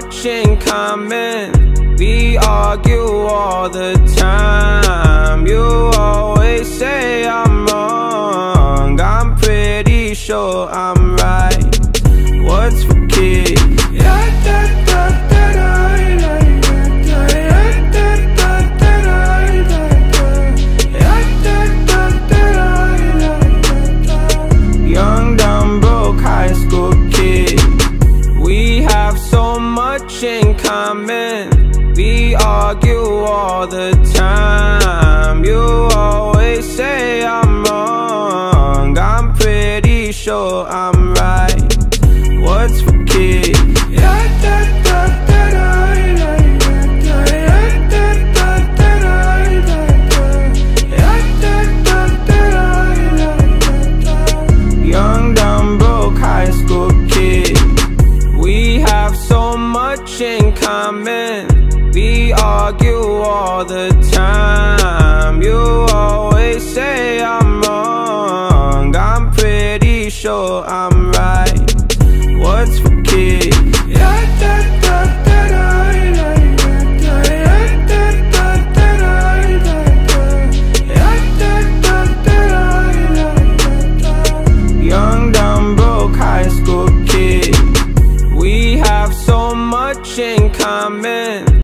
much in common. We argue all the time. You always say I'm wrong. I'm pretty sure I'm right. What's much in common. We argue all the time. You always say I'm wrong. I'm pretty sure I'm right. What's for kids? much in common We argue all the time. You always say I'm wrong. I'm pretty sure I'm have so much in common.